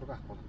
зураг авах болов.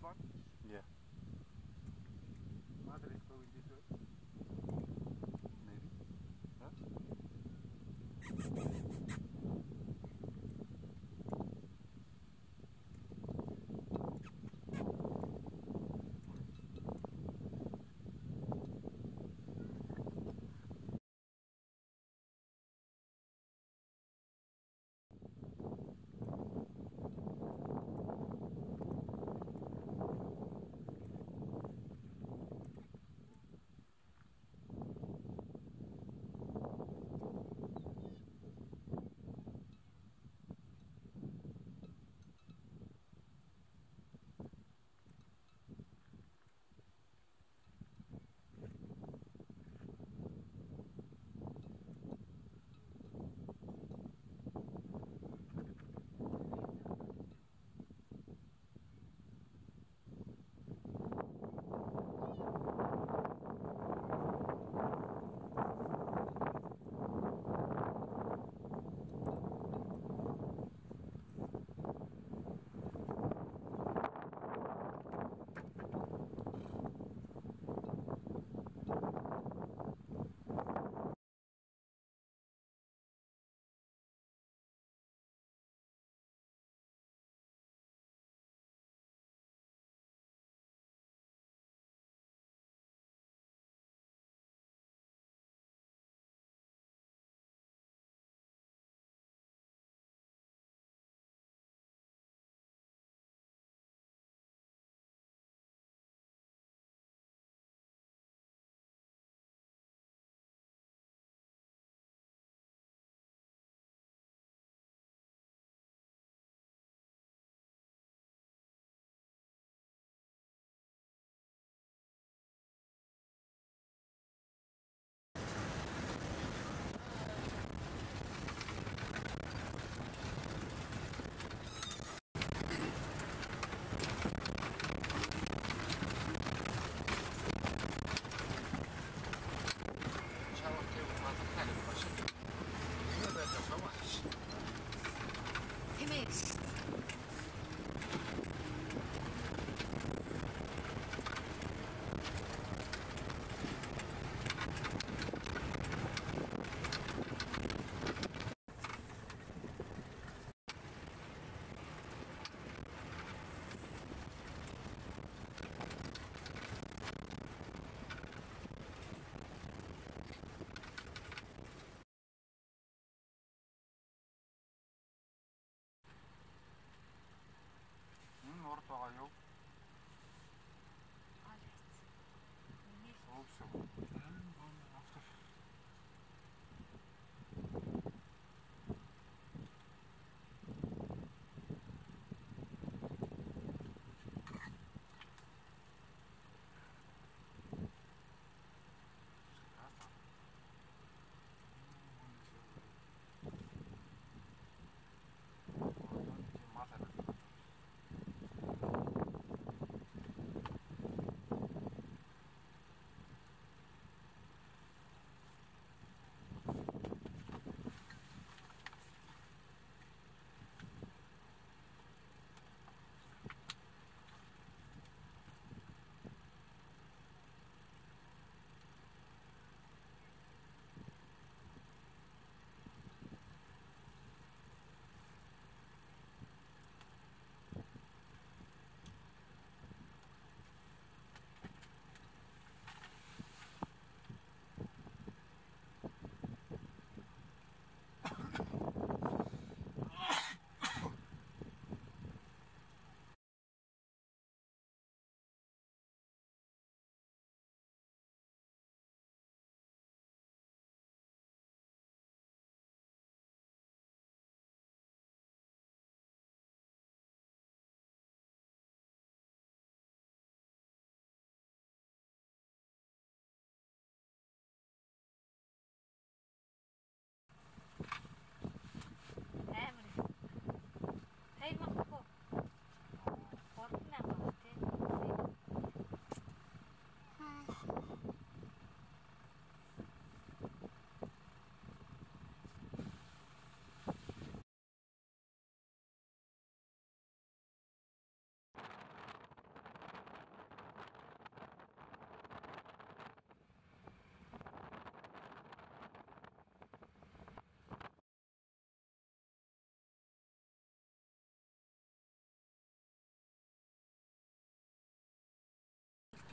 Brabant.